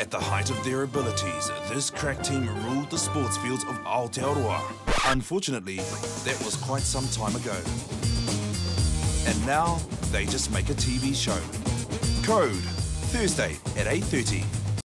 At the height of their abilities, this crack team ruled the sports fields of Aotearoa. Unfortunately, that was quite some time ago. And now, they just make a TV show. Code, Thursday at 8.30.